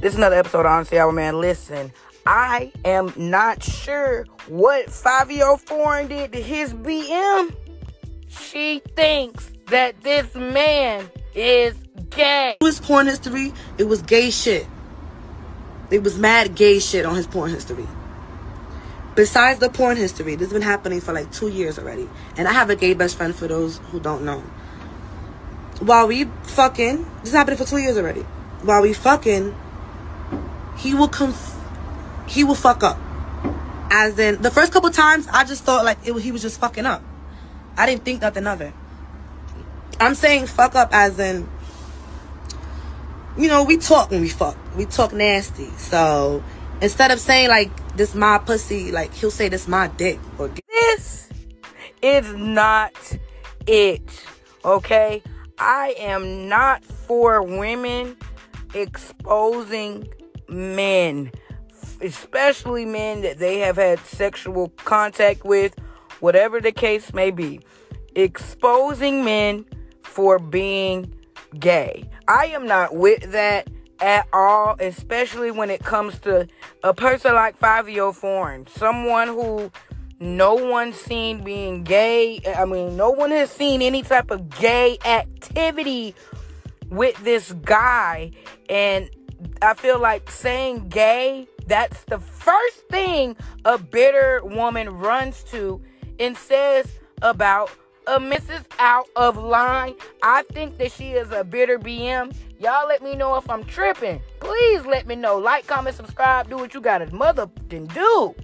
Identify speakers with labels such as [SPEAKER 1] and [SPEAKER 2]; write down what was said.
[SPEAKER 1] This is another episode of Honestly Our Man. Listen, I am not sure what Fivio Foreign did to his BM. She thinks that this man is gay.
[SPEAKER 2] His porn history, it was gay shit. It was mad gay shit on his porn history. Besides the porn history, this has been happening for like two years already. And I have a gay best friend for those who don't know. While we fucking, this happened for two years already. While we fucking, he will come, he will fuck up. As in, the first couple times, I just thought like it, he was just fucking up. I didn't think nothing of it. I'm saying fuck up as in, you know, we talk when we fuck. We talk nasty. So instead of saying like this my pussy, like he'll say this my dick or
[SPEAKER 1] This is not it. Okay? I am not for women exposing men, especially men that they have had sexual contact with, whatever the case may be. Exposing men for being gay. I am not with that at all, especially when it comes to a person like Fivio Foreign, someone who no one's seen being gay. I mean, no one has seen any type of gay activity with this guy. And I feel like saying gay, that's the first thing a bitter woman runs to and says about a Mrs. Out of Line. I think that she is a bitter BM. Y'all let me know if I'm tripping. Please let me know. Like, comment, subscribe, do what you gotta motherfucking do.